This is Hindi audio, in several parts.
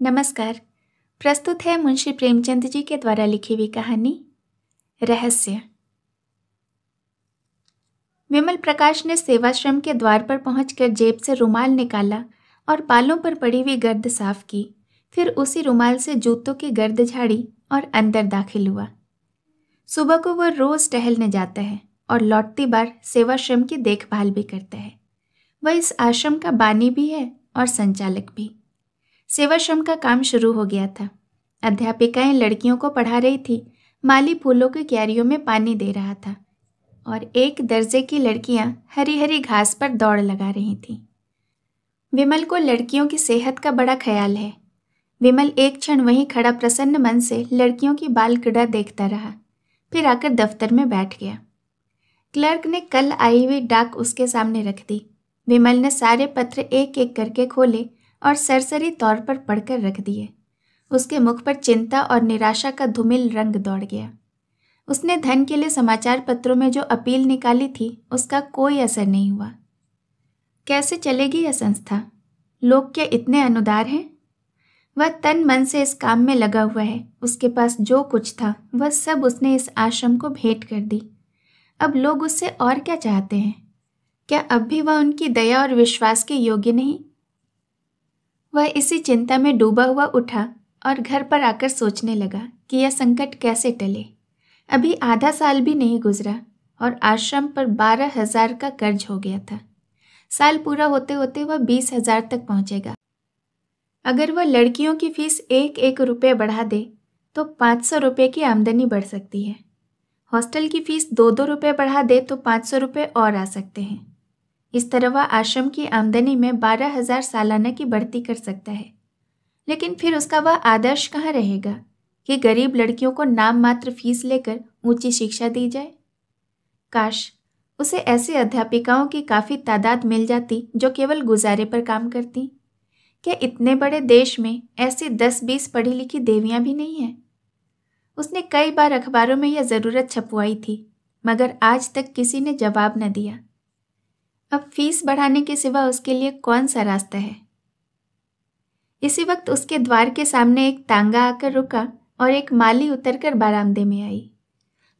नमस्कार। प्रस्तुत है मुंशी प्रेमचंद जी के द्वारा लिखी हुई कहानी, रहस्य। विमल प्रकाश ने सेवाश्रम के द्वार पर पहुंचकर जेब से रुमाल निकाला और बालों पर पड़ी हुई गर्द साफ़ की, फिर उसी रुमाल से जूतों की गर्द झाड़ी और अंदर दाखिल हुआ। सुबह को वह रोज टहलने जाता है और लौटती बार सेवाश्रम की देखभाल भी करता है। वह इस आश्रम का बानी भी है और संचालक भी। सेवाश्रम का काम शुरू हो गया था। अध्यापिकाएँ लड़कियों को पढ़ा रही थी। माली फूलों की क्यारियों में पानी दे रहा था और एक दर्जे की लड़कियाँ हरी हरी घास पर दौड़ लगा रही थीं। विमल को लड़कियों की सेहत का बड़ा ख्याल है। विमल एक क्षण वहीं खड़ा प्रसन्न मन से लड़कियों की बाल क्रीड़ा देखता रहा, फिर आकर दफ्तर में बैठ गया। क्लर्क ने कल आई हुई डाक उसके सामने रख दी। विमल ने सारे पत्र एक एक करके खोले और सरसरी तौर पर पढ़कर रख दिए। उसके मुख पर चिंता और निराशा का धूमिल रंग दौड़ गया। उसने धन के लिए समाचार पत्रों में जो अपील निकाली थी, उसका कोई असर नहीं हुआ। कैसे चलेगी यह संस्था? लोग क्या इतने अनुदार हैं? वह तन मन से इस काम में लगा हुआ है। उसके पास जो कुछ था, वह सब उसने इस आश्रम को भेंट कर दी। अब लोग उससे और क्या चाहते हैं? क्या अब भी वह उनकी दया और विश्वास के योग्य नहीं? वह इसी चिंता में डूबा हुआ उठा और घर पर आकर सोचने लगा कि यह संकट कैसे टले। अभी आधा साल भी नहीं गुजरा और आश्रम पर बारह हज़ार का कर्ज हो गया था। साल पूरा होते होते वह बीस हज़ार तक पहुंचेगा। अगर वह लड़कियों की फ़ीस एक एक रुपये बढ़ा दे तो पाँच सौ रुपये की आमदनी बढ़ सकती है। हॉस्टल की फ़ीस दो दो रुपये बढ़ा दे तो पाँच सौ रुपये और आ सकते हैं। इस तरह वह आश्रम की आमदनी में बारह हज़ार सालाना की बढ़ती कर सकता है। लेकिन फिर उसका वह आदर्श कहाँ रहेगा कि गरीब लड़कियों को नाम मात्र फ़ीस लेकर ऊँची शिक्षा दी जाए? काश उसे ऐसी अध्यापिकाओं की काफ़ी तादाद मिल जाती जो केवल गुजारे पर काम करती। क्या इतने बड़े देश में ऐसी दस बीस पढ़ी लिखी देवियाँ भी नहीं हैं? उसने कई बार अखबारों में यह ज़रूरत छपवाई थी, मगर आज तक किसी ने जवाब न दिया। अब फ़ीस बढ़ाने के सिवा उसके लिए कौन सा रास्ता है? इसी वक्त उसके द्वार के सामने एक तांगा आकर रुका और एक माली उतरकर बारामदे में आई।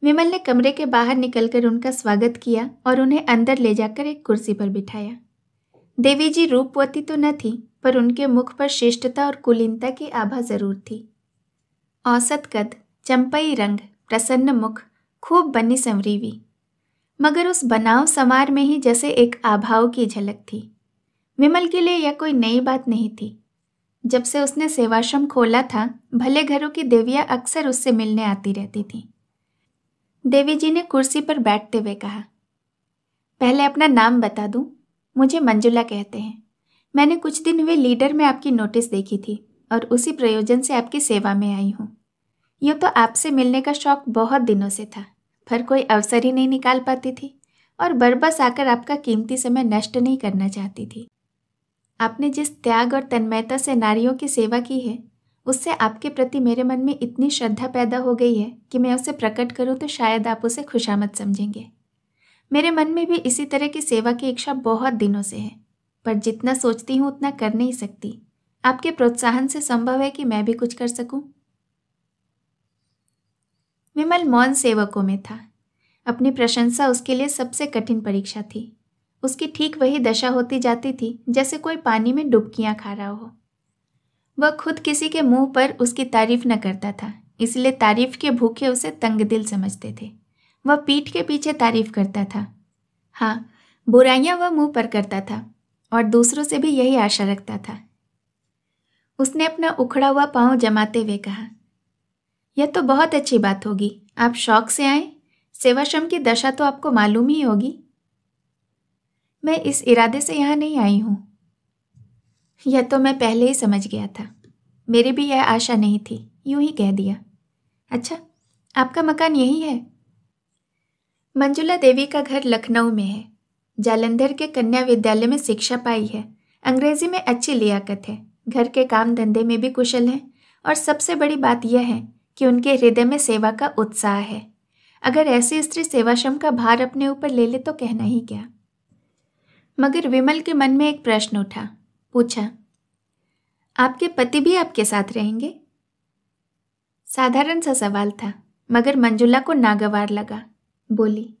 विमल ने कमरे के बाहर निकलकर उनका स्वागत किया और उन्हें अंदर ले जाकर एक कुर्सी पर बिठाया। देवी जी रूपवती तो न थी, पर उनके मुख पर श्रेष्ठता और कुलीनता की आभा ज़रूर थी। औसत कद, चंपई रंग, प्रसन्न मुख, खूब बनी संवरीवी। मगर उस बनाव समार में ही जैसे एक अभाव की झलक थी। विमल के लिए यह कोई नई बात नहीं थी। जब से उसने सेवाश्रम खोला था, भले घरों की देवियाँ अक्सर उससे मिलने आती रहती थीं। देवी जी ने कुर्सी पर बैठते हुए कहा, पहले अपना नाम बता दूँ, मुझे मंजुला कहते हैं। मैंने कुछ दिन हुए लीडर में आपकी नोटिस देखी थी और उसी प्रयोजन से आपकी सेवा में आई हूँ। यूँ तो आपसे मिलने का शौक बहुत दिनों से था। पर कोई अवसर ही नहीं निकाल पाती थी और बरबस आकर आपका कीमती समय नष्ट नहीं करना चाहती थी। आपने जिस त्याग और तन्मयता से नारियों की सेवा की है, उससे आपके प्रति मेरे मन में इतनी श्रद्धा पैदा हो गई है कि मैं उसे प्रकट करूँ तो शायद आप उसे खुशामद समझेंगे। मेरे मन में भी इसी तरह की सेवा की इच्छा बहुत दिनों से है, पर जितना सोचती हूँ उतना कर नहीं सकती। आपके प्रोत्साहन से संभव है कि मैं भी कुछ कर सकूँ। विमल मौन सेवकों में था। अपनी प्रशंसा उसके लिए सबसे कठिन परीक्षा थी। उसकी ठीक वही दशा होती जाती थी, जैसे कोई पानी में डुबकियाँ खा रहा हो। वह खुद किसी के मुँह पर उसकी तारीफ़ न करता था, इसलिए तारीफ़ के भूखे उसे तंग दिल समझते थे। वह पीठ के पीछे तारीफ़ करता था। हाँ बुराइयाँ वह मुँह पर करता था, और दूसरों से भी यही आशा रखता था। उसने अपना उखड़ा हुआ पाँव जमाते हुए कहा यह तो बहुत अच्छी बात होगी। आप शौक से आए, सेवाश्रम की दशा तो आपको मालूम ही होगी। मैं इस इरादे से यहाँ नहीं आई हूँ। यह तो मैं पहले ही समझ गया था। मेरी भी यह आशा नहीं थी, यूँ ही कह दिया। अच्छा आपका मकान यही है? मंजुला देवी का घर लखनऊ में है। जालंधर के कन्या विद्यालय में शिक्षा पाई है। अंग्रेज़ी में अच्छी लियाकत है। घर के काम धंधे में भी कुशल है। और सबसे बड़ी बात यह है कि उनके हृदय में सेवा का उत्साह है। अगर ऐसी स्त्री सेवाश्रम का भार अपने ऊपर ले ले तो कहना ही क्या? मगर विमल के मन में एक प्रश्न उठा। पूछा, आपके पति भी आपके साथ रहेंगे? साधारण सा सवाल था, मगर मंजुला को नागवार लगा। बोली,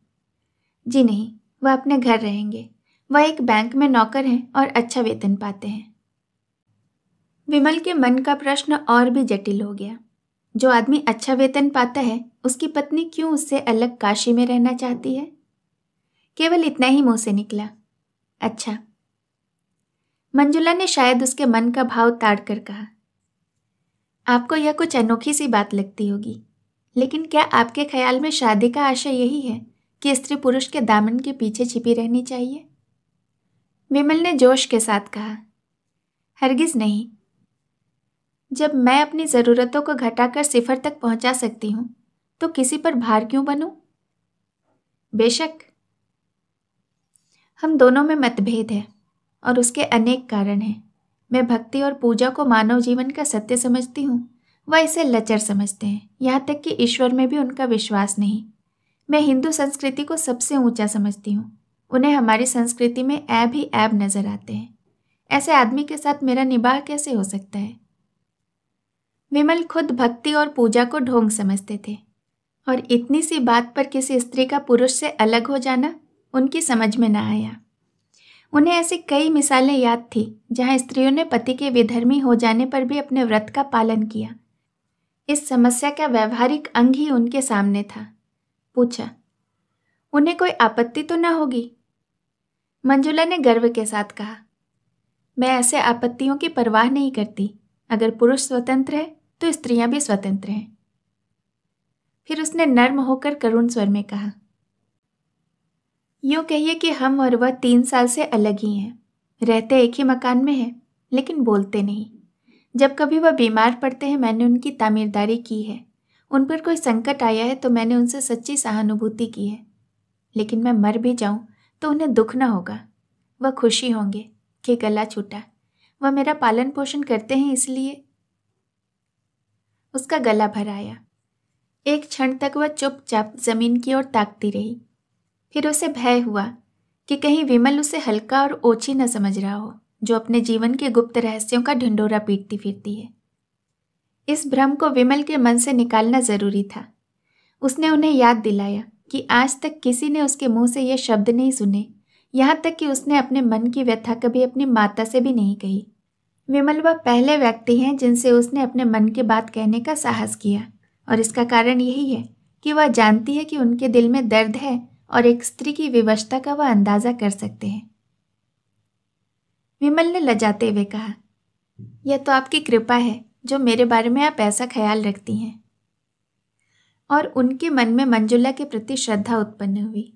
जी नहीं, वह अपने घर रहेंगे। वह एक बैंक में नौकर हैं और अच्छा वेतन पाते हैं। विमल के मन का प्रश्न और भी जटिल हो गया। जो आदमी अच्छा वेतन पाता है, उसकी पत्नी क्यों उससे अलग काशी में रहना चाहती है? केवल इतना ही मुँह से निकला। अच्छा। मंजुला ने शायद उसके मन का भाव ताड़ कर कहा। आपको यह कुछ अनोखी सी बात लगती होगी, लेकिन क्या आपके ख्याल में शादी का आशय यही है कि स्त्री पुरुष के दामन के पीछे छिपी रहनी चाहिए? विमल ने जोश के साथ कहा। हरगिज नहीं। जब मैं अपनी ज़रूरतों को घटाकर सिफर तक पहुँचा सकती हूँ तो किसी पर भार क्यों बनूं? बेशक, हम दोनों में मतभेद है और उसके अनेक कारण हैं। मैं भक्ति और पूजा को मानव जीवन का सत्य समझती हूँ, वह इसे लचर समझते हैं, यहाँ तक कि ईश्वर में भी उनका विश्वास नहीं। मैं हिंदू संस्कृति को सबसे ऊँचा समझती हूँ, उन्हें हमारी संस्कृति में ऐब ही ऐब नज़र आते हैं। ऐसे आदमी के साथ मेरा निबाह कैसे हो सकता है? विमल खुद भक्ति और पूजा को ढोंग समझते थे। और इतनी सी बात पर किसी स्त्री का पुरुष से अलग हो जाना उनकी समझ में न आया। उन्हें ऐसी कई मिसालें याद थी, जहाँ स्त्रियों ने पति के विधर्मी हो जाने पर भी अपने व्रत का पालन किया। इस समस्या का व्यवहारिक अंग ही उनके सामने था। पूछा, उन्हें कोई आपत्ति तो ना होगी? मंजुला ने गर्व के साथ कहा, मैं ऐसे आपत्तियों की परवाह नहीं करती। अगर पुरुष स्वतंत्र है तो स्त्रियाँ भी स्वतंत्र हैं। फिर उसने नर्म होकर करुण स्वर में कहा, यूँ कहिए कि हम और वह तीन साल से अलग ही हैं। रहते एक ही मकान में हैं, लेकिन बोलते नहीं। जब कभी वह बीमार पड़ते हैं, मैंने उनकी तामीरदारी की है। उन पर कोई संकट आया है तो मैंने उनसे सच्ची सहानुभूति की है। लेकिन मैं मर भी जाऊँ तो उन्हें दुख ना होगा। वह खुशी होंगे, कि गला छूटा। वह मेरा पालन पोषण करते हैं इसलिए उसका गला भर आया। एक क्षण तक वह चुपचाप ज़मीन की ओर ताकती रही। फिर उसे भय हुआ कि कहीं विमल उसे हल्का और ओछी न समझ रहा हो, जो अपने जीवन के गुप्त रहस्यों का ढिंडोरा पीटती फिरती है। इस भ्रम को विमल के मन से निकालना ज़रूरी था। उसने उन्हें याद दिलाया कि आज तक किसी ने उसके मुँह से यह शब्द नहीं सुने, यहाँ तक कि उसने अपने मन की व्यथा कभी अपनी माता से भी नहीं कही। विमल वह पहले व्यक्ति हैं जिनसे उसने अपने मन की बात कहने का साहस किया। और इसका कारण यही है कि वह जानती है कि उनके दिल में दर्द है और एक स्त्री की विवशता का वह अंदाज़ा कर सकते हैं। विमल ने लजाते हुए कहा, यह तो आपकी कृपा है, जो मेरे बारे में आप ऐसा ख्याल रखती हैं। और उनके मन में मंजुला के प्रति श्रद्धा उत्पन्न हुई।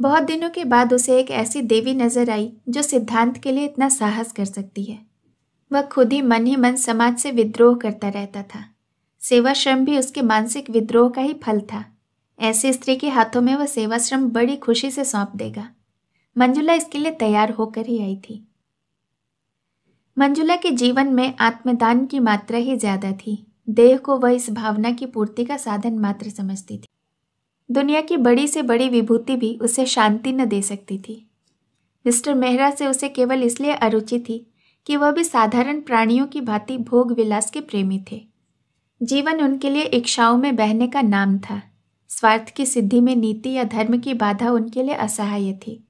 बहुत दिनों के बाद उसे एक ऐसी देवी नज़र आई, जो सिद्धांत के लिए इतना साहस कर सकती है। वह खुद ही मन ही मन समाज से विद्रोह करता रहता था। सेवा श्रम भी उसके मानसिक विद्रोह का ही फल था। ऐसी स्त्री के हाथों में वह सेवाश्रम बड़ी खुशी से सौंप देगा। मंजुला इसके लिए तैयार होकर ही आई थी। मंजुला के जीवन में आत्मदान की मात्रा ही ज़्यादा थी। देह को वह इस भावना की पूर्ति का साधन मात्र समझती थी। दुनिया की बड़ी से बड़ी विभूति भी उसे शांति न दे सकती थी। मिस्टर मेहरा से उसे केवल इसलिए अरुचि थी कि वह भी साधारण प्राणियों की भांति भोग विलास के प्रेमी थे। जीवन उनके लिए इच्छाओं में बहने का नाम था। स्वार्थ की सिद्धि में नीति या धर्म की बाधा उनके लिए असहाय थी।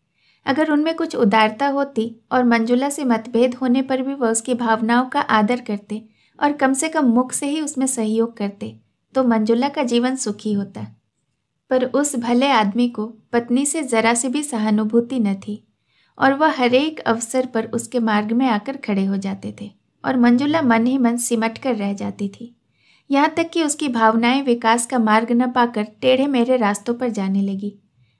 अगर उनमें कुछ उदारता होती और मंजुला से मतभेद होने पर भी वह उसकी भावनाओं का आदर करते और कम से कम मुख से ही उसमें सहयोग करते तो मंजुला का जीवन सुखी होता। पर उस भले आदमी को पत्नी से जरा सी भी सहानुभूति न थी। और वह हरेक अवसर पर उसके मार्ग में आकर खड़े हो जाते थे और मंजुला मन ही मन सिमट कर रह जाती थी। यहाँ तक कि उसकी भावनाएँ विकास का मार्ग न पाकर टेढ़े मेढ़े रास्तों पर जाने लगी।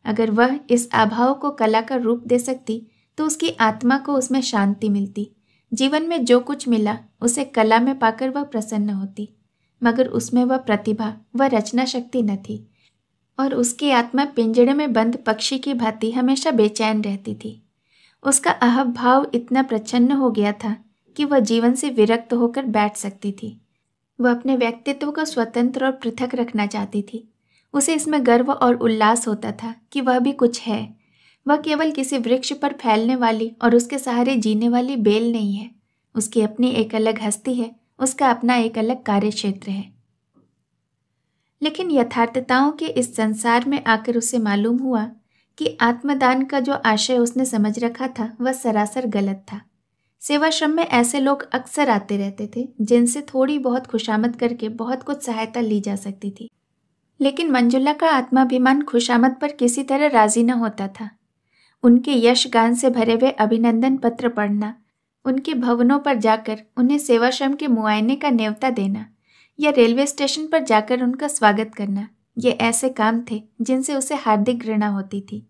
अगर वह इस अभाव को कला का रूप दे सकती तो उसकी आत्मा को उसमें शांति मिलती। जीवन में जो कुछ मिला, उसे कला में पाकर वह प्रसन्न होती। मगर उसमें वह प्रतिभा, वह रचना शक्ति न थी। और उसकी आत्मा पिंजड़े में बंद पक्षी की भांति हमेशा बेचैन रहती थी। उसका अहब भाव इतना प्रच्छन्न हो गया था कि वह जीवन से विरक्त होकर बैठ सकती थी। वह अपने व्यक्तित्व को स्वतंत्र और पृथक रखना चाहती थी। उसे इसमें गर्व और उल्लास होता था कि वह भी कुछ है। वह केवल किसी वृक्ष पर फैलने वाली और उसके सहारे जीने वाली बेल नहीं है। उसकी अपनी एक अलग हस्ती है, उसका अपना एक अलग कार्य क्षेत्र है। लेकिन यथार्थताओं के इस संसार में आकर उसे मालूम हुआ कि आत्मदान का जो आशय उसने समझ रखा था, वह सरासर गलत था। सेवाश्रम में ऐसे लोग अक्सर आते रहते थे, जिनसे थोड़ी बहुत खुशामद करके बहुत कुछ सहायता ली जा सकती थी। लेकिन मंजुला का आत्माभिमान खुशामद पर किसी तरह राज़ी न होता था। उनके यश गान से भरे हुए अभिनंदन पत्र पढ़ना, उनके भवनों पर जाकर उन्हें सेवाश्रम के मुआयने का न्योता देना, या रेलवे स्टेशन पर जाकर उनका स्वागत करना ये ऐसे काम थे जिनसे उसे हार्दिक घृणा होती थी।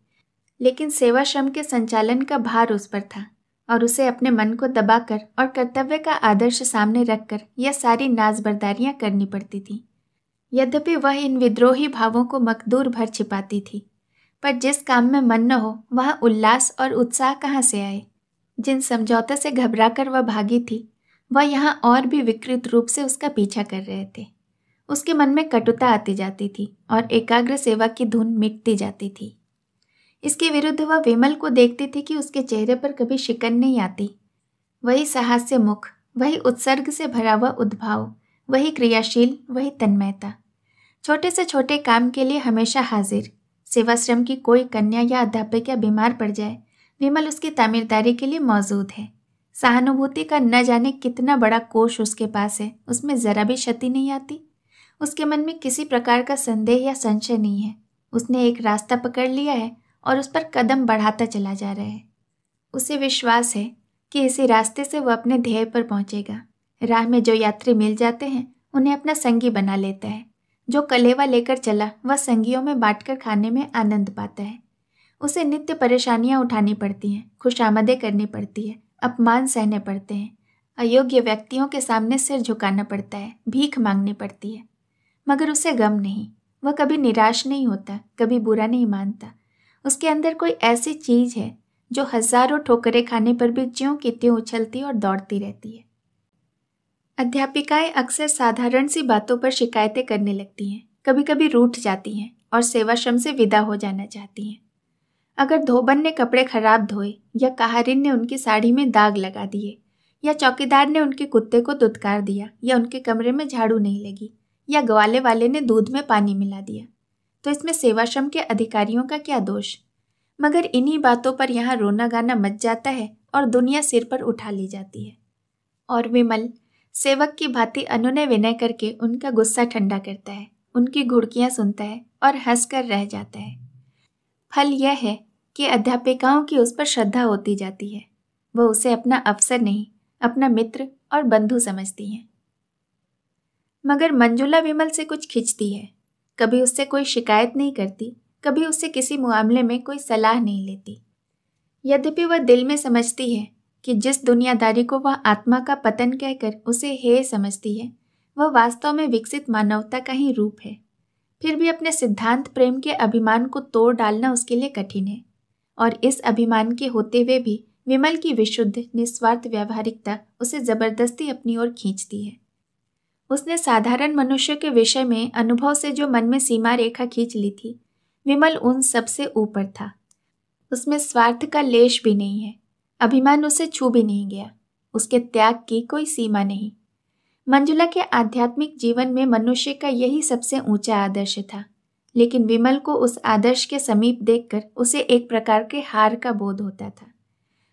लेकिन सेवाश्रम के संचालन का भार उस पर था और उसे अपने मन को दबाकर और कर्तव्य का आदर्श सामने रखकर यह सारी नाज बर्दारियाँ करनी पड़ती थी। यद्यपि वह इन विद्रोही भावों को मकदूर भर छिपाती थी, पर जिस काम में मन न हो, वह उल्लास और उत्साह कहाँ से आए? जिन समझौते से घबराकर वह भागी थी, वह यहाँ और भी विकृत रूप से उसका पीछा कर रहे थे। उसके मन में कटुता आती जाती थी और एकाग्र सेवा की धुन मिटती जाती थी। इसके विरुद्ध वह विमल को देखती थी कि उसके चेहरे पर कभी शिकन नहीं आती। वही साहस्य मुख, वही उत्सर्ग से भरा हुआ उद्भाव, वही क्रियाशील, वही तन्मयता। छोटे से छोटे काम के लिए हमेशा हाजिर। सेवाश्रम की कोई कन्या या अध्यापक बीमार पड़ जाए, विमल उसकी तामीरदारी के लिए मौजूद है। सहानुभूति का न जाने कितना बड़ा कोष उसके पास है, उसमें ज़रा भी क्षति नहीं आती। उसके मन में किसी प्रकार का संदेह या संशय नहीं है। उसने एक रास्ता पकड़ लिया है और उस पर कदम बढ़ाता चला जा रहा है। उसे विश्वास है कि इसी रास्ते से वह अपने ध्येय पर पहुंचेगा। राह में जो यात्री मिल जाते हैं, उन्हें अपना संगी बना लेता है। जो कलेवा लेकर चला, वह संगियों में बांटकर खाने में आनंद पाता है। उसे नित्य परेशानियाँ उठानी पड़ती हैं, खुशामदें करनी पड़ती है, अपमान सहने पड़ते हैं। अयोग्य व्यक्तियों के सामने सिर झुकाना पड़ता है, भीख मांगनी पड़ती है। मगर उसे गम नहीं। वह कभी निराश नहीं होता, कभी बुरा नहीं मानता। उसके अंदर कोई ऐसी चीज़ है, जो हज़ारों ठोकरे खाने पर भी ज्यों की त्यों उछलती और दौड़ती रहती है। अध्यापिकाएँ अक्सर साधारण सी बातों पर शिकायतें करने लगती हैं। कभी कभी रूठ जाती हैं और सेवाश्रम से विदा हो जाना चाहती हैं। अगर धोबन ने कपड़े खराब धोए या कहारिन ने उनकी साड़ी में दाग लगा दिए या चौकीदार ने उनके कुत्ते को दुत्कार दिया या उनके कमरे में झाड़ू नहीं लगी या ग्वाले वाले ने दूध में पानी मिला दिया। तो इसमें सेवाश्रम के अधिकारियों का क्या दोष? मगर इन्हीं बातों पर यहाँ रोना गाना मच जाता है और दुनिया सिर पर उठा ली जाती है। और विमल, सेवक की भांति अनुनय विनय करके उनका गुस्सा ठंडा करता है, उनकी घुड़कियाँ सुनता है और हंसकर रह जाता है। फल यह है कि अध्यापिकाओं की उस पर श्रद्धा होती जाती है। वह उसे अपना अवसर नहीं, अपना मित्र और बंधु समझती हैं। मगर मंजुला विमल से कुछ खिंचती है। कभी उससे कोई शिकायत नहीं करती, कभी उससे किसी मामले में कोई सलाह नहीं लेती। यद्यपि वह दिल में समझती है कि जिस दुनियादारी को वह आत्मा का पतन कहकर उसे हे समझती है, वह वास्तव में विकसित मानवता का ही रूप है। फिर भी अपने सिद्धांत प्रेम के अभिमान को तोड़ डालना उसके लिए कठिन है, और इस अभिमान के होते हुए भी विमल की विशुद्ध, निस्वार्थ व्यावहारिकता उसे ज़बरदस्ती अपनी ओर खींचती है। उसने साधारण मनुष्य के विषय में अनुभव से जो मन में सीमा रेखा खींच ली थी, विमल उन सबसे ऊपर था। उसमें स्वार्थ का लेश भी नहीं है, अभिमान उसे छू भी नहीं गया, उसके त्याग की कोई सीमा नहीं। मंजुला के आध्यात्मिक जीवन में मनुष्य का यही सबसे ऊँचा आदर्श था, लेकिन विमल को उस आदर्श के समीप देखकर उसे एक प्रकार के हार का बोध होता था।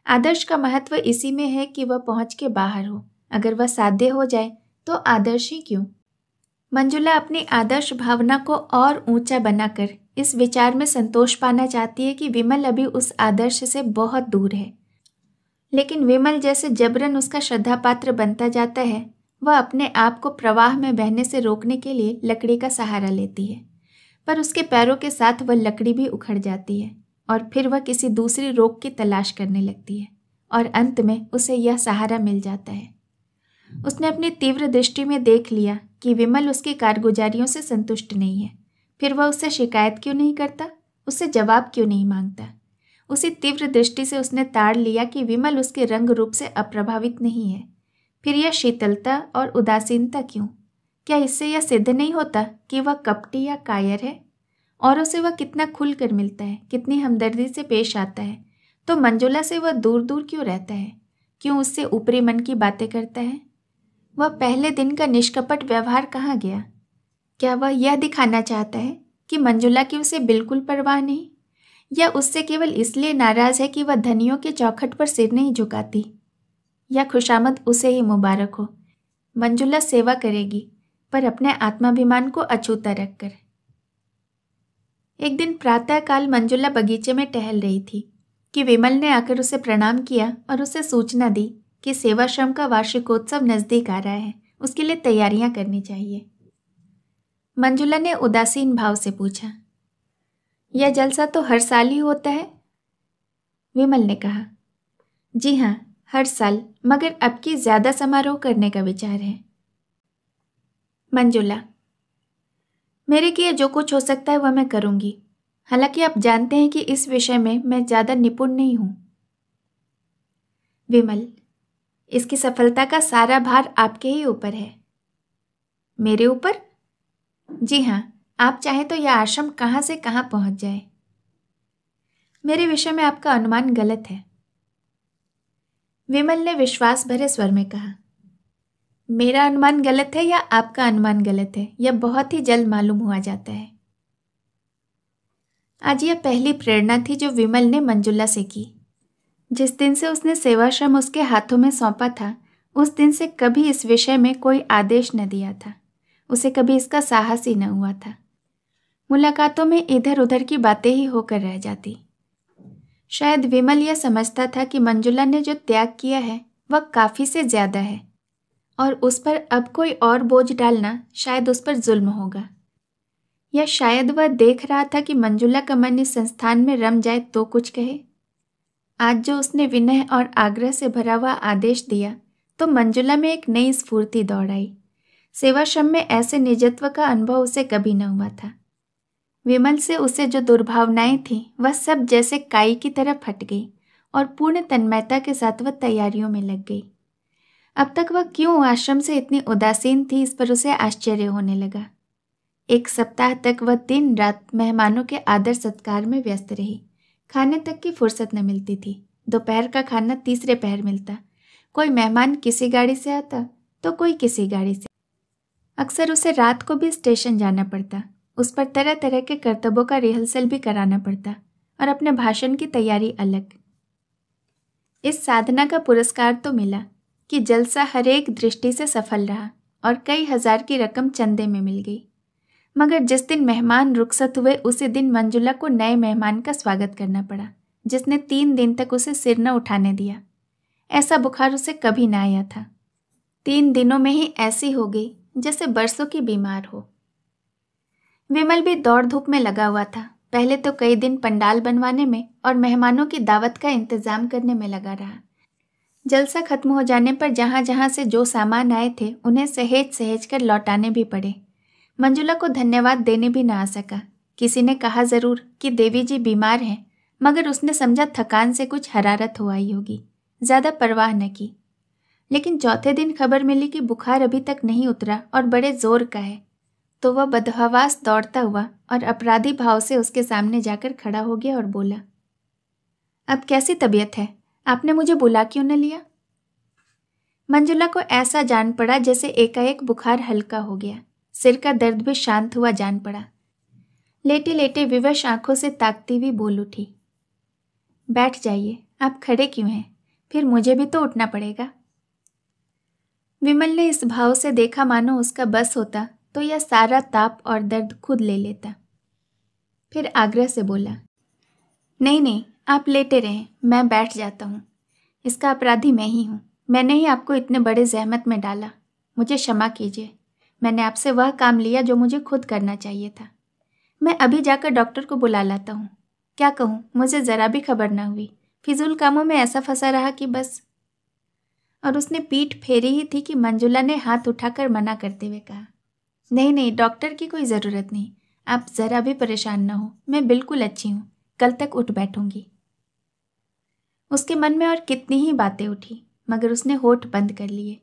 आदर्श का महत्व इसी में है कि वह पहुँच के बाहर हो, अगर वह साध्य हो जाए तो आदर्श ही क्यों? मंजुला अपनी आदर्श भावना को और ऊँचा बनाकर इस विचार में संतोष पाना चाहती है कि विमल अभी उस आदर्श से बहुत दूर है। लेकिन विमल जैसे जबरन उसका श्रद्धा पात्र बनता जाता है, वह अपने आप को प्रवाह में बहने से रोकने के लिए लकड़ी का सहारा लेती है। पर उसके पैरों के साथ वह लकड़ी भी उखड़ जाती है और फिर वह किसी दूसरी रोक की तलाश करने लगती है और अंत में उसे यह सहारा मिल जाता है। उसने अपनी तीव्र दृष्टि में देख लिया कि विमल उसकी कारगुजारियों से संतुष्ट नहीं है। फिर वह उससे शिकायत क्यों नहीं करता? उससे जवाब क्यों नहीं माँगता? उसी तीव्र दृष्टि से उसने ताड़ लिया कि विमल उसके रंग रूप से अप्रभावित नहीं है। फिर यह शीतलता और उदासीनता क्यों? क्या इससे यह सिद्ध नहीं होता कि वह कपटी या कायर है? और उसे वह कितना खुल कर मिलता है, कितनी हमदर्दी से पेश आता है? तो मंजुला से वह दूर दूर क्यों रहता है? क्यों उससे ऊपरी मन की बातें करता है? वह पहले दिन का निष्कपट व्यवहार कहाँ गया? क्या वह यह दिखाना चाहता है कि मंजुला की उसे बिल्कुल परवाह नहीं? या उससे केवल इसलिए नाराज़ है कि वह धनियों के चौखट पर सिर नहीं झुकाती? या खुशामद उसे ही मुबारक हो। मंजुला सेवा करेगी, पर अपने आत्माभिमान को अछूता रखकर। एक दिन प्रातःकाल मंजुला बगीचे में टहल रही थी, कि विमल ने आकर उसे प्रणाम किया और उसे सूचना दी कि सेवाश्रम का वार्षिकोत्सव नज़दीक आ रहा है। उसके लिए तैयारियाँ करनी चाहिए। मंजुला ने उदासीन भाव से पूछा, यह जलसा तो हर साल ही होता है? विमल ने कहा, जी हाँ हर साल, मगर अब की ज़्यादा समारोह करने का विचार है। मंजुला, मेरे किए जो कुछ हो सकता है वह मैं करूँगी। हालाँकि आप जानते हैं कि इस विषय में मैं ज़्यादा निपुण नहीं हूँ। विमल इसकी सफलता का सारा भार आपके ही ऊपर है। मेरे ऊपर? जी हाँ आप चाहें तो यह आश्रम कहाँ से कहाँ पहुँच जाए। मेरे विषय में आपका अनुमान गलत है। विमल ने विश्वास भरे स्वर में कहा, मेरा अनुमान गलत है या आपका अनुमान गलत है, यह बहुत ही जल्द मालूम हुआ जाता है। आज यह पहली प्रेरणा थी जो विमल ने मंजुला से की। जिस दिन से उसने सेवाश्रम उसके हाथों में सौंपा था, उस दिन से कभी इस विषय में कोई आदेश न दिया था। उसे कभी इसका साहस ही न हुआ था। मुलाकातों में इधर उधर की बातें ही होकर रह जाती। शायद विमल यह समझता था कि मंजुला ने जो त्याग किया है, वह काफ़ी से ज़्यादा है, और उस पर अब कोई और बोझ डालना शायद उस पर जुल्म होगा। या शायद वह देख रहा था कि मंजुला का मन इस संस्थान में रम जाए तो कुछ कहे। आज जो उसने विनय और आग्रह से भरा हुआ आदेश दिया तो मंजुला में एक नई स्फूर्ति दौड़ आई। सेवाश्रम में ऐसे निजत्व का अनुभव उसे कभी न हुआ था। विमल से उसे जो दुर्भावनाएँ थीं, वह सब जैसे काई की तरह फट गई और पूर्ण तन्मयता के साथ वह तैयारियों में लग गई। अब तक वह क्यों आश्रम से इतनी उदासीन थी, इस पर उसे आश्चर्य होने लगा। एक सप्ताह तक वह दिन रात मेहमानों के आदर सत्कार में व्यस्त रही। खाने तक की फुर्सत न मिलती थी। दोपहर का खाना तीसरे पहर मिलता। कोई मेहमान किसी गाड़ी से आता तो कोई किसी गाड़ी से। अक्सर उसे रात को भी स्टेशन जाना पड़ता। उस पर तरह तरह के कर्तव्यों का रिहर्सल भी कराना पड़ता और अपने भाषण की तैयारी अलग। इस साधना का पुरस्कार तो मिला कि जलसा हरेक दृष्टि से सफल रहा और कई हज़ार की रकम चंदे में मिल गई। मगर जिस दिन मेहमान रुखसत हुए, उसी दिन मंजुला को नए मेहमान का स्वागत करना पड़ा, जिसने तीन दिन तक उसे सिर न उठाने दिया। ऐसा बुखार उसे कभी ना आया था। तीन दिनों में ही ऐसी हो गई, जैसे बरसों की बीमार हो। विमल भी दौड़ धूप में लगा हुआ था। पहले तो कई दिन पंडाल बनवाने में और मेहमानों की दावत का इंतज़ाम करने में लगा रहा। जलसा खत्म हो जाने पर जहाँ जहाँ से जो सामान आए थे, उन्हें सहेज सहेज कर लौटाने भी पड़े। मंजुला को धन्यवाद देने भी ना आ सका। किसी ने कहा ज़रूर कि देवी जी बीमार हैं, मगर उसने समझा थकान से कुछ हरारत हो आई होगी। ज़्यादा परवाह न की। लेकिन चौथे दिन खबर मिली कि बुखार अभी तक नहीं उतरा और बड़े ज़ोर का है। तो वह बदहवास दौड़ता हुआ और अपराधी भाव से उसके सामने जाकर खड़ा हो गया और बोला, अब कैसी तबीयत है? आपने मुझे बुला क्यों न लिया? मंजुला को ऐसा जान पड़ा जैसे एकाएक बुखार हल्का हो गया। सिर का दर्द भी शांत हुआ जान पड़ा। लेटे लेटे विवश आँखों से ताकती हुई बोल उठी। बैठ जाइए, आप खड़े क्यों हैं? फिर मुझे भी तो उठना पड़ेगा। विमल ने इस भाव से देखा मानो उसका बस होता तो यह सारा ताप और दर्द खुद ले लेता। फिर आग्रह से बोला, नहीं नहीं, आप लेटे रहें, मैं बैठ जाता हूँ। इसका अपराधी मैं ही हूँ। मैंने ही आपको इतने बड़े जहमत में डाला। मुझे क्षमा कीजिए। मैंने आपसे वह काम लिया जो मुझे खुद करना चाहिए था। मैं अभी जाकर डॉक्टर को बुला लाता हूँ। क्या कहूँ? मुझे ज़रा भी खबर ना हुई। फिजूल कामों में ऐसा फंसा रहा कि बस। और उसने पीठ फेरी ही थी कि मंजुला ने हाथ उठाकर मना करते हुए कहा, नहीं नहीं, डॉक्टर की कोई ज़रूरत नहीं। आप ज़रा भी परेशान ना हो। मैं बिल्कुल अच्छी हूँ। कल तक उठ बैठूँगी। उसके मन में और कितनी ही बातें उठी, मगर उसने होठ बंद कर लिए।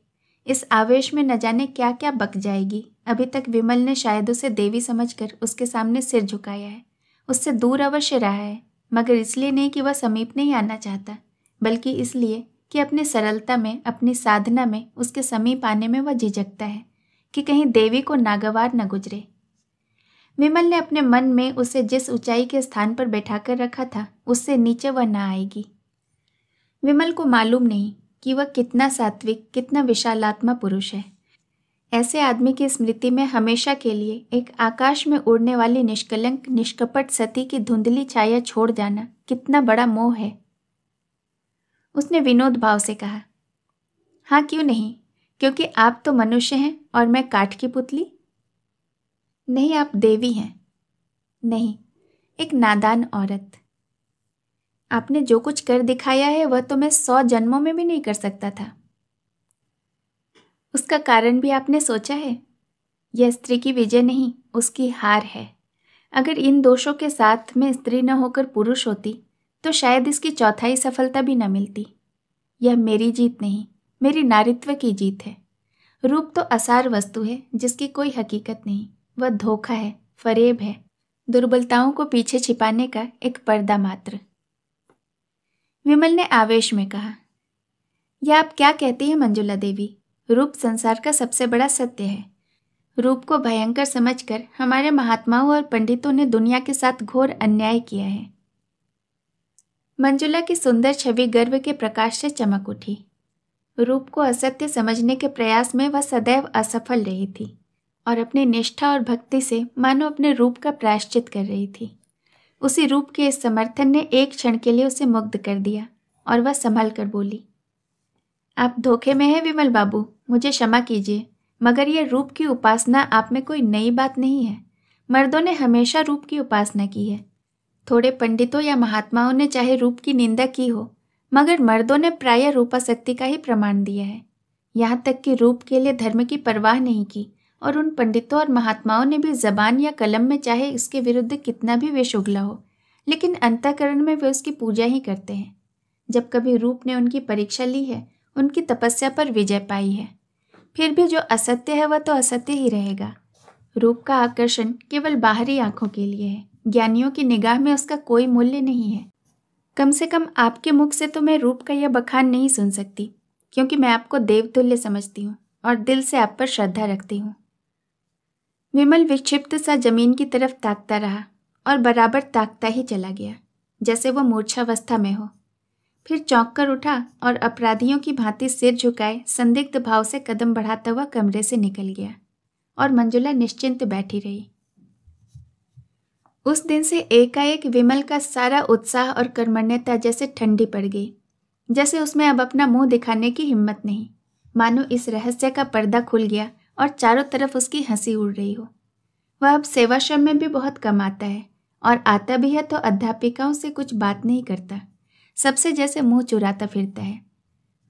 इस आवेश में न जाने क्या क्या बक जाएगी। अभी तक विमल ने शायद उसे देवी समझकर उसके सामने सिर झुकाया है। उससे दूर अवश्य रहा है, मगर इसलिए नहीं कि वह समीप नहीं आना चाहता, बल्कि इसलिए कि अपनी सरलता में, अपनी साधना में, उसके समीप आने में वह झिझकता है, कि कहीं देवी को नागवार न गुजरे। विमल ने अपने मन में उसे जिस ऊंचाई के स्थान पर बैठाकर रखा था, उससे नीचे वह ना आएगी। विमल को मालूम नहीं कि वह कितना सात्विक, कितना विशालात्मा पुरुष है। ऐसे आदमी की स्मृति में हमेशा के लिए एक आकाश में उड़ने वाली निष्कलंक, निष्कपट सती की धुंधली छाया छोड़ जाना कितना बड़ा मोह है। उसने विनोद भाव से कहा हाँ क्यों नहीं? क्योंकि आप तो मनुष्य हैं और मैं काठ की पुतली। नहीं, आप देवी हैं। नहीं, एक नादान औरत। आपने जो कुछ कर दिखाया है, वह तो मैं सौ जन्मों में भी नहीं कर सकता था। उसका कारण भी आपने सोचा है? यह स्त्री की विजय नहीं, उसकी हार है। अगर इन दोषों के साथ में स्त्री न होकर पुरुष होती तो शायद इसकी चौथाई सफलता भी न मिलती। यह मेरी जीत नहीं, मेरी नारित्व की जीत है। रूप तो असार वस्तु है, जिसकी कोई हकीकत नहीं। वह धोखा है, फरेब है। दुर्बलताओं को पीछे छिपाने का एक पर्दा मात्र। विमल ने आवेश में कहा यह आप क्या कहती हैं, मंजुला देवी? रूप संसार का सबसे बड़ा सत्य है। रूप को भयंकर समझकर हमारे महात्माओं और पंडितों ने दुनिया के साथ घोर अन्याय किया है। मंजुला की सुंदर छवि गर्व के प्रकाश से चमक उठी। रूप को असत्य समझने के प्रयास में वह सदैव असफल रही थी और अपनी निष्ठा और भक्ति से मानो अपने रूप का प्रायश्चित कर रही थी। उसी रूप के इस समर्थन ने एक क्षण के लिए उसे मुग्ध कर दिया और वह संभल कर बोली, आप धोखे में हैं विमल बाबू, मुझे क्षमा कीजिए, मगर यह रूप की उपासना आप में कोई नई बात नहीं है। मर्दों ने हमेशा रूप की उपासना की है। थोड़े पंडितों या महात्माओं ने चाहे रूप की निंदा की हो, मगर मर्दों ने प्राय रूपाशक्ति का ही प्रमाण दिया है। यहाँ तक कि रूप के लिए धर्म की परवाह नहीं की और उन पंडितों और महात्माओं ने भी जबान या कलम में चाहे इसके विरुद्ध कितना भी वे शुगला हो, लेकिन अंतकरण में वे उसकी पूजा ही करते हैं। जब कभी रूप ने उनकी परीक्षा ली है, उनकी तपस्या पर विजय पाई है। फिर भी जो असत्य है वह तो असत्य ही रहेगा। रूप का आकर्षण केवल बाहरी आँखों के लिए है। ज्ञानियों की निगाह में उसका कोई मूल्य नहीं है। कम से कम आपके मुख से तो मैं रूप का यह बखान नहीं सुन सकती, क्योंकि मैं आपको देवतुल्य समझती हूँ और दिल से आप पर श्रद्धा रखती हूँ। विमल विक्षिप्त सा ज़मीन की तरफ़ ताकता रहा और बराबर ताकता ही चला गया, जैसे वह मूर्छावस्था में हो। फिर चौंक कर उठा और अपराधियों की भांति सिर झुकाए संदिग्ध भाव से कदम बढ़ाता हुआ कमरे से निकल गया और मंजुला निश्चिंत बैठी रही। उस दिन से एकाएक विमल का सारा उत्साह और कर्मण्यता जैसे ठंडी पड़ गई, जैसे उसमें अब अपना मुँह दिखाने की हिम्मत नहीं। मानो इस रहस्य का पर्दा खुल गया और चारों तरफ़ उसकी हँसी उड़ रही हो। वह अब सेवाश्रम में भी बहुत कम आता है और आता भी है तो अध्यापिकाओं से कुछ बात नहीं करता। सबसे जैसे मुँह चुराता फिरता है।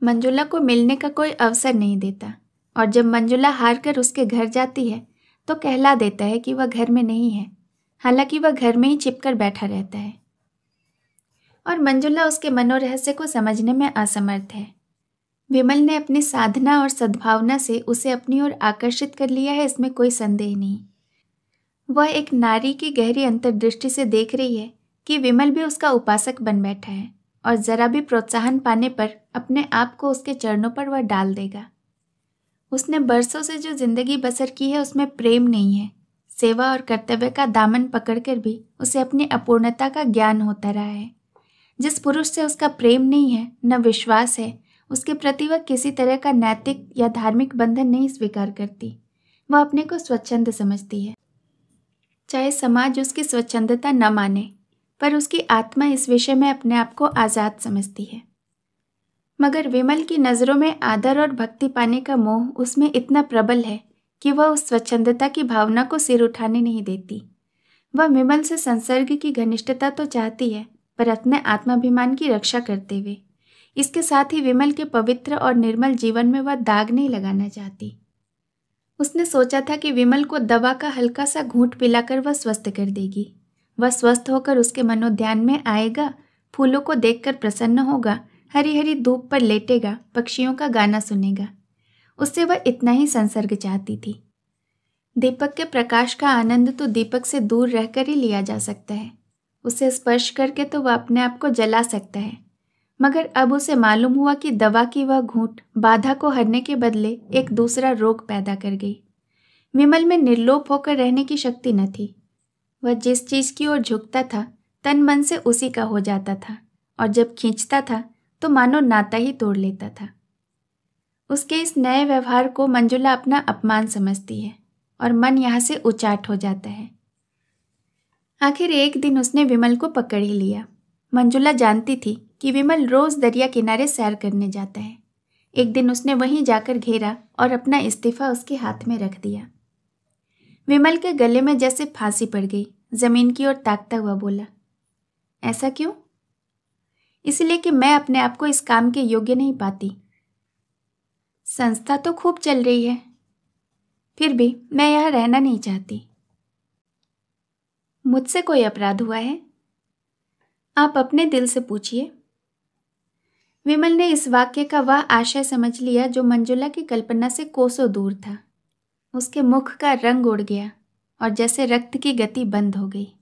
मंजुला को मिलने का कोई अवसर नहीं देता और जब मंजुला हार कर उसके घर जाती है तो कहला देता है कि वह घर में नहीं है। हालाँकि वह घर में ही छिपकर बैठा रहता है। और मंजुला उसके मनोरहस्य को समझने में असमर्थ है। विमल ने अपनी साधना और सद्भावना से उसे अपनी ओर आकर्षित कर लिया है, इसमें कोई संदेह नहीं। वह एक नारी की गहरी अंतर्दृष्टि से देख रही है कि विमल भी उसका उपासक बन बैठा है और जरा भी प्रोत्साहन पाने पर अपने आप को उसके चरणों पर वह डाल देगा। उसने बरसों से जो ज़िंदगी बसर की है, उसमें प्रेम नहीं है। सेवा और कर्तव्य का दामन पकड़कर भी उसे अपनी अपूर्णता का ज्ञान होता रहा है। जिस पुरुष से उसका प्रेम नहीं है, न विश्वास है उसके प्रति वह किसी तरह का नैतिक या धार्मिक बंधन नहीं स्वीकार करती। वह अपने को स्वच्छंद समझती है। चाहे समाज उसकी स्वच्छंदता न माने, पर उसकी आत्मा इस विषय में अपने आप को आज़ाद समझती है। मगर विमल की नज़रों में आदर और भक्ति पाने का मोह उसमें इतना प्रबल है कि वह उस स्वच्छंदता की भावना को सिर उठाने नहीं देती। वह विमल से संसर्ग की घनिष्ठता तो चाहती है, पर अपने आत्माभिमान की रक्षा करते हुए। इसके साथ ही विमल के पवित्र और निर्मल जीवन में वह दाग नहीं लगाना चाहती। उसने सोचा था कि विमल को दवा का हल्का सा घूंट पिलाकर वह स्वस्थ कर देगी। वह स्वस्थ होकर उसके मनोध्यान में आएगा, फूलों को देखकर प्रसन्न होगा हरी हरी धूप पर लेटेगा, पक्षियों का गाना सुनेगा। उससे वह इतना ही संसर्ग चाहती थी। दीपक के प्रकाश का आनंद तो दीपक से दूर रहकर ही लिया जा सकता है। उसे स्पर्श करके तो वह अपने आप को जला सकता है। मगर अब उसे मालूम हुआ कि दवा की वह घूंट बाधा को हरने के बदले एक दूसरा रोग पैदा कर गई। विमल में निर्लोप होकर रहने की शक्ति न थी। वह जिस चीज़ की ओर झुकता था, तन मन से उसी का हो जाता था और जब खींचता था तो मानो नाता ही तोड़ लेता था। उसके इस नए व्यवहार को मंजुला अपना अपमान समझती है और मन यहाँ से उचाट हो जाता है। आखिर एक दिन उसने विमल को पकड़ ही लिया। मंजुला जानती थी कि विमल रोज दरिया किनारे सैर करने जाता है। एक दिन उसने वहीं जाकर घेरा और अपना इस्तीफा उसके हाथ में रख दिया। विमल के गले में जैसे फांसी पड़ गई, ज़मीन की ओर ताकता हुआ बोला, ऐसा क्यों? इसलिए कि मैं अपने आप को इस काम के योग्य नहीं पाती। संस्था तो खूब चल रही है, फिर भी मैं यहाँ रहना नहीं चाहती। मुझसे कोई अपराध हुआ है? आप अपने दिल से पूछिए। विमल ने इस वाक्य का वह आशय समझ लिया जो मंजुला की कल्पना से कोसों दूर था। उसके मुख का रंग उड़ गया और जैसे रक्त की गति बंद हो गई।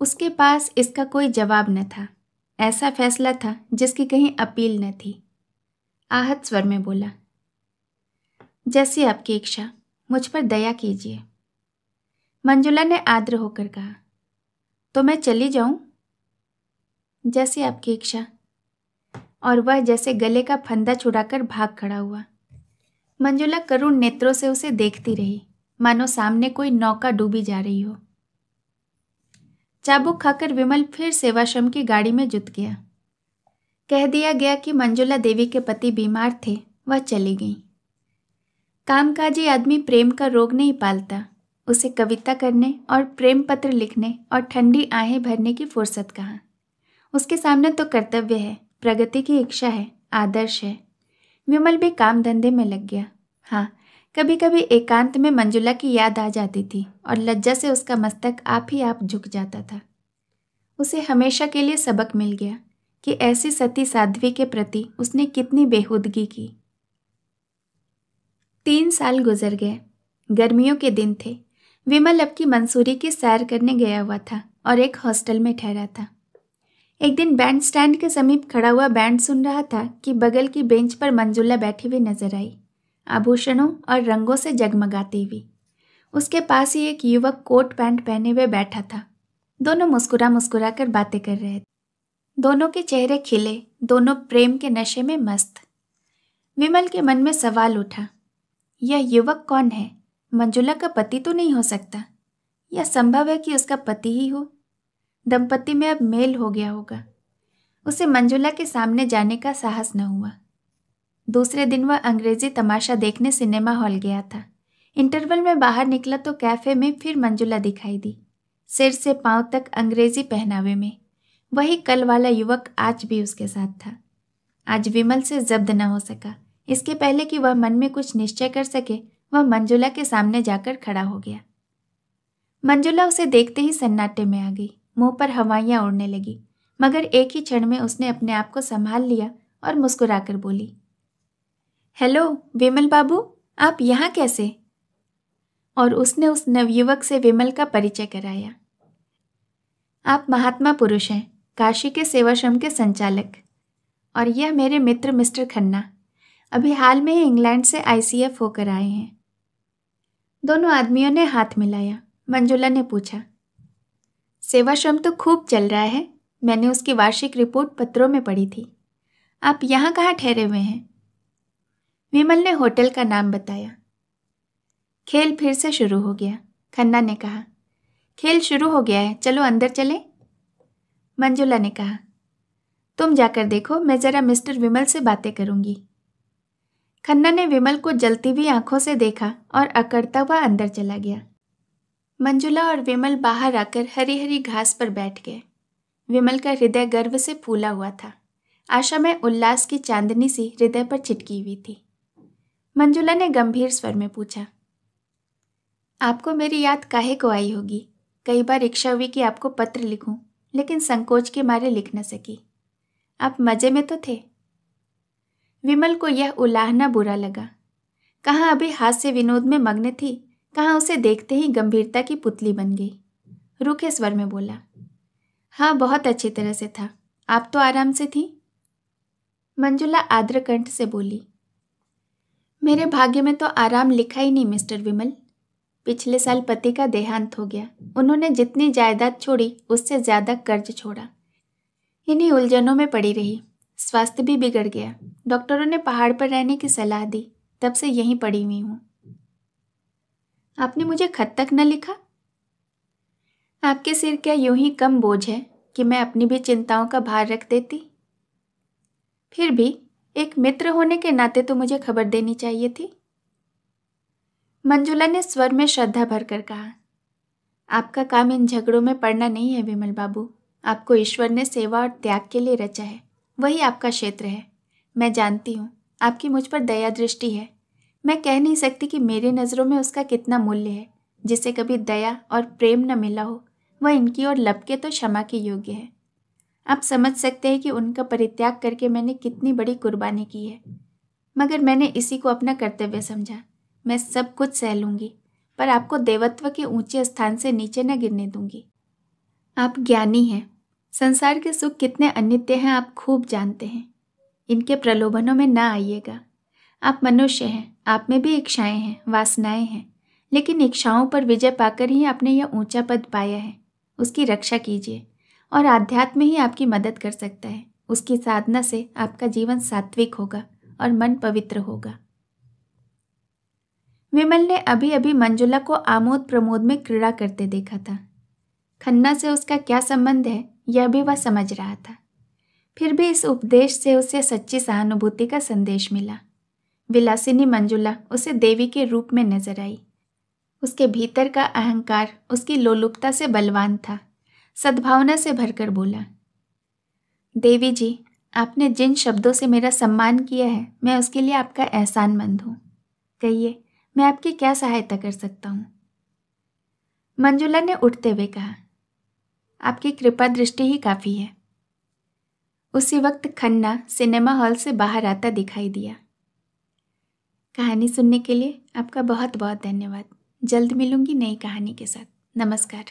उसके पास इसका कोई जवाब न था। ऐसा फैसला था जिसकी कहीं अपील न थी। आहत स्वर में बोला, जैसी आपकी इच्छा, मुझ पर दया कीजिए। मंजुला ने आद्र होकर कहा तो मैं चली जाऊँ? जैसी आपकी इच्छा और वह जैसे गले का फंदा छुड़ाकर भाग खड़ा हुआ। मंजुला करुण नेत्रों से उसे देखती रही। मानो सामने कोई नौका डूबी जा रही हो। चाबुक खाकर विमल फिर सेवाश्रम की गाड़ी में जुट गया। कह दिया गया कि मंजुला देवी के पति बीमार थे, वह चली गई। कामकाजी आदमी प्रेम का रोग नहीं पालता। उसे कविता करने और प्रेम पत्र लिखने और ठंडी आहें भरने की फुर्सत कहाँ। उसके सामने तो कर्तव्य है। प्रगति की इच्छा है, आदर्श है। विमल भी काम धंधे में लग गया। हाँ कभी कभी एकांत में मंजुला की याद आ जाती थी और लज्जा से उसका मस्तक आप ही आप झुक जाता था। उसे हमेशा के लिए सबक मिल गया कि ऐसी सती साध्वी के प्रति उसने कितनी बेहूदगी की। तीन साल गुजर गए। गर्मियों के दिन थे। विमल अब की मंसूरी की सैर करने गया हुआ था और एक हॉस्टल में ठहरा था। एक दिन बैंड स्टैंड के समीप खड़ा हुआ बैंड सुन रहा था कि बगल की बेंच पर मंजुला बैठी हुई नज़र आई, आभूषणों और रंगों से जगमगाती हुई। उसके पास ही एक युवक कोट पैंट पहने हुए बैठा था। दोनों मुस्कुरा मुस्कुरा कर बातें कर रहे थे। दोनों के चेहरे खिले, दोनों प्रेम के नशे में मस्त। विमल के मन में सवाल उठा, यह युवक कौन है? मंजुला का पति तो नहीं हो सकता? यह संभव है कि उसका पति ही हो? दंपति में अब मेल हो गया होगा। उसे मंजुला के सामने जाने का साहस न हुआ। दूसरे दिन वह अंग्रेज़ी तमाशा देखने सिनेमा हॉल गया था। इंटरवल में बाहर निकला तो कैफ़े में फिर मंजुला दिखाई दी। सिर से पाँव तक अंग्रेज़ी पहनावे में। वही कल वाला युवक आज भी उसके साथ था। आज विमल से जब्द न हो सका। इसके पहले कि वह मन में कुछ निश्चय कर सके, वह मंजुला के सामने जाकर खड़ा हो गया। मंजुला उसे देखते ही सन्नाटे में आ गई। मुँह पर हवाइयाँ उड़ने लगी, मगर एक ही क्षण में उसने अपने आप को संभाल लिया और मुस्कुराकर बोली, हेलो, विमल बाबू, आप यहाँ कैसे? और उसने उस नवयुवक से विमल का परिचय कराया। आप महात्मा पुरुष हैं, काशी के सेवाश्रम के संचालक, और यह मेरे मित्र मिस्टर खन्ना। अभी हाल में ही इंग्लैंड से आईसीएफ होकर आए हैं। दोनों आदमियों ने हाथ मिलाया। मंजुला ने पूछा सेवाश्रम तो खूब चल रहा है, मैंने उसकी वार्षिक रिपोर्ट पत्रों में पढ़ी थी। आप यहाँ कहाँ ठहरे हुए हैं? विमल ने होटल का नाम बताया। खेल फिर से शुरू हो गया, खन्ना ने कहा। खेल शुरू हो गया है, चलो अंदर चले। मंजुला ने कहा। तुम जाकर देखो, मैं ज़रा मिस्टर विमल से बातें करूँगी। खन्ना ने विमल को जलती हुई आँखों से देखा और अकड़ता हुआ अंदर चला गया। मंजुला और विमल बाहर आकर हरी हरी घास पर बैठ गए। विमल का हृदय गर्व से फूला हुआ था। आशा में उल्लास की चांदनी सी हृदय पर चिटकी हुई थी। मंजुला ने गंभीर स्वर में पूछा आपको मेरी याद काहे को आई होगी? कई बार इच्छा हुई कि आपको पत्र लिखूं, लेकिन संकोच के मारे लिख न सकी। आप मज़े में तो थे? विमल को यह उलाहना बुरा लगा। कहाँ अभी हास्य विनोद में मग्न थी? कहाँ उसे देखते ही गंभीरता की पुतली बन गई। रूखे स्वर में बोला हाँ बहुत अच्छी तरह से था। आप तो आराम से थी? मंजुला आद्र कंठ से बोली, मेरे भाग्य में तो आराम लिखा ही नहीं, मिस्टर विमल। पिछले साल पति का देहांत हो गया। उन्होंने जितनी जायदाद छोड़ी, उससे ज़्यादा कर्ज छोड़ा। इन्हीं उलझनों में पड़ी रही। स्वास्थ्य भी बिगड़ गया। डॉक्टरों ने पहाड़ पर रहने की सलाह दी। तब से यहीं पड़ी हुई हूँ। आपने मुझे खत तक न लिखा? आपके सिर क्या यूँ ही कम बोझ है कि मैं अपनी भी चिंताओं का भार रख देती? फिर भी एक मित्र होने के नाते तो मुझे खबर देनी चाहिए थी। मंजुला ने स्वर में श्रद्धा भरकर कहा, आपका काम इन झगड़ों में पड़ना नहीं है विमल बाबू। आपको ईश्वर ने सेवा और त्याग के लिए रचा है। वही आपका क्षेत्र है। मैं जानती हूँ, आपकी मुझ पर दया दृष्टि है। मैं कह नहीं सकती कि मेरी नज़रों में उसका कितना मूल्य है, जिसे कभी दया और प्रेम न मिला हो। वह इनकी ओर लपके तो क्षमा के योग्य है। आप समझ सकते हैं कि उनका परित्याग करके मैंने कितनी बड़ी कुर्बानी की है। मगर मैंने इसी को अपना कर्तव्य समझा। मैं सब कुछ सह लूँगी, पर आपको देवत्व के ऊँचे स्थान से नीचे न गिरने दूँगी। आप ज्ञानी हैं। संसार के सुख कितने अनित्य हैं आप खूब जानते हैं। इनके प्रलोभनों में ना आइएगा। आप मनुष्य हैं, आप में भी इच्छाएँ हैं, वासनाएँ हैं, लेकिन इच्छाओं पर विजय पाकर ही आपने यह ऊँचा पद पाया है। उसकी रक्षा कीजिए, और आध्यात्म ही आपकी मदद कर सकता है। उसकी साधना से आपका जीवन सात्विक होगा और मन पवित्र होगा। विमल ने अभी अभी मंजुला को आमोद प्रमोद में क्रीड़ा करते देखा था। खन्ना से उसका क्या संबंध है, यह भी वह समझ रहा था। फिर भी इस उपदेश से उसे सच्ची सहानुभूति का संदेश मिला। विलासिनी मंजुला उसे देवी के रूप में नज़र आई। उसके भीतर का अहंकार उसकी लोलुपता से बलवान था। सद्भावना से भरकर बोला, देवी जी, आपने जिन शब्दों से मेरा सम्मान किया है, मैं उसके लिए आपका एहसान मंद हूँ। कहिए, मैं आपकी क्या सहायता कर सकता हूँ? मंजुला ने उठते हुए कहा, आपकी कृपा दृष्टि ही काफ़ी है। उसी वक्त खन्ना सिनेमा हॉल से बाहर आता दिखाई दिया। कहानी सुनने के लिए आपका बहुत बहुत धन्यवाद। जल्द मिलूँगी नई कहानी के साथ। नमस्कार।